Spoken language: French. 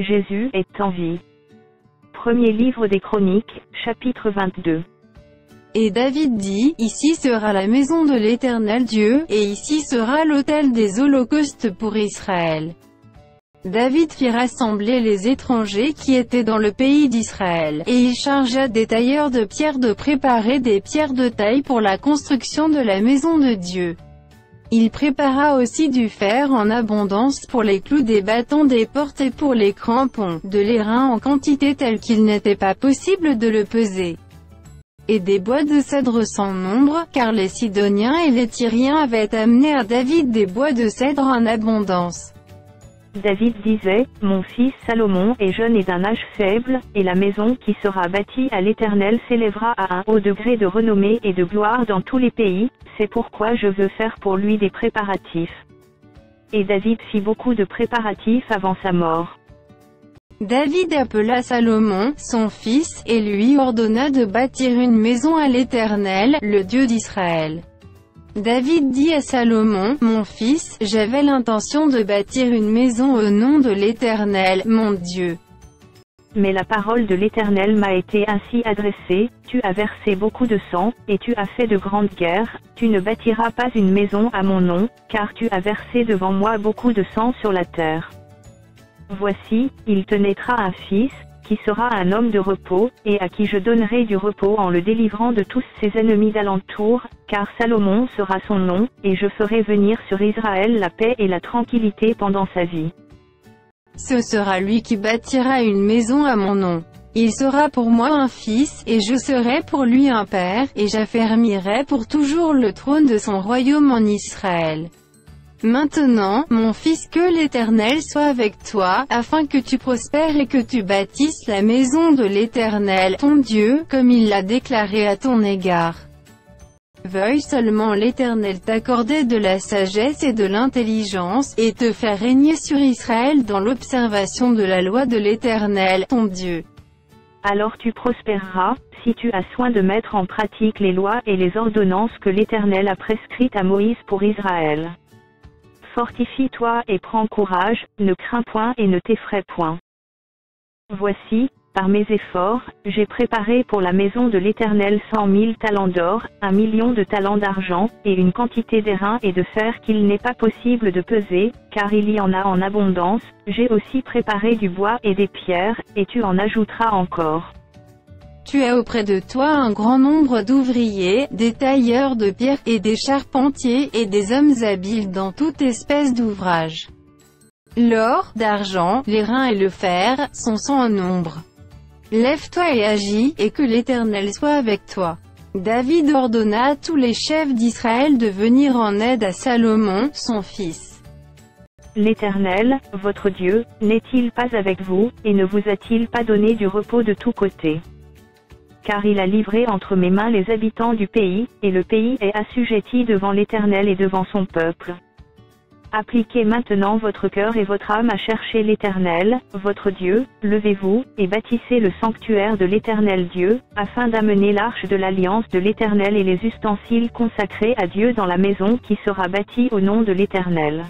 Jésus est en vie. Premier livre des Chroniques, chapitre 22. Et David dit, Ici sera la maison de l'Éternel Dieu, et ici sera l'autel des holocaustes pour Israël. David fit rassembler les étrangers qui étaient dans le pays d'Israël, et il chargea des tailleurs de pierre de préparer des pierres de taille pour la construction de la maison de Dieu. Il prépara aussi du fer en abondance pour les clous des bâtons des portes et pour les crampons, de l'airain en quantité telle qu'il n'était pas possible de le peser. Et des bois de cèdre sans nombre, car les Sidoniens et les Tyriens avaient amené à David des bois de cèdre en abondance. David disait, Mon fils Salomon est jeune et d'un âge faible, et la maison qui sera bâtie à l'Éternel s'élèvera à un haut degré de renommée et de gloire dans tous les pays, c'est pourquoi je veux faire pour lui des préparatifs. Et David fit beaucoup de préparatifs avant sa mort. David appela Salomon, son fils, et lui ordonna de bâtir une maison à l'Éternel, le Dieu d'Israël. David dit à Salomon, Mon fils, j'avais l'intention de bâtir une maison au nom de l'Éternel, mon Dieu. Mais la parole de l'Éternel m'a été ainsi adressée, tu as versé beaucoup de sang, et tu as fait de grandes guerres, tu ne bâtiras pas une maison à mon nom, car tu as versé devant moi beaucoup de sang sur la terre. Voici, il te naîtra un fils, qui sera un homme de repos, et à qui je donnerai du repos en le délivrant de tous ses ennemis d'alentour, car Salomon sera son nom, et je ferai venir sur Israël la paix et la tranquillité pendant sa vie. Ce sera lui qui bâtira une maison à mon nom. Il sera pour moi un fils, et je serai pour lui un père, et j'affermirai pour toujours le trône de son royaume en Israël. Maintenant, mon fils que l'Éternel soit avec toi, afin que tu prospères et que tu bâtisses la maison de l'Éternel, ton Dieu, comme il l'a déclaré à ton égard. Veuille seulement l'Éternel t'accorder de la sagesse et de l'intelligence, et te faire régner sur Israël dans l'observation de la loi de l'Éternel, ton Dieu. Alors tu prospéreras, si tu as soin de mettre en pratique les lois et les ordonnances que l'Éternel a prescrites à Moïse pour Israël. Fortifie-toi et prends courage, ne crains point et ne t'effraie point. Voici, par mes efforts, j'ai préparé pour la maison de l'Éternel cent mille talents d'or, un million de talents d'argent, et une quantité d'airain et de fer qu'il n'est pas possible de peser, car il y en a en abondance, j'ai aussi préparé du bois et des pierres, et tu en ajouteras encore. Tu as auprès de toi un grand nombre d'ouvriers, des tailleurs de pierre, et des charpentiers, et des hommes habiles dans toute espèce d'ouvrage. L'or, d'argent, les reins et le fer, sont sans nombre. Lève-toi et agis, et que l'Éternel soit avec toi. David ordonna à tous les chefs d'Israël de venir en aide à Salomon, son fils. L'Éternel, votre Dieu, n'est-il pas avec vous, et ne vous a-t-il pas donné du repos de tous côtés? Car il a livré entre mes mains les habitants du pays, et le pays est assujetti devant l'Éternel et devant son peuple. Appliquez maintenant votre cœur et votre âme à chercher l'Éternel, votre Dieu, levez-vous, et bâtissez le sanctuaire de l'Éternel Dieu, afin d'amener l'arche de l'alliance de l'Éternel et les ustensiles consacrés à Dieu dans la maison qui sera bâtie au nom de l'Éternel.